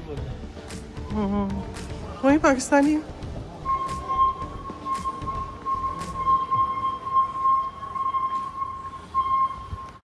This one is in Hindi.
हम्म, हम्म। वही पाकिस्तानी है।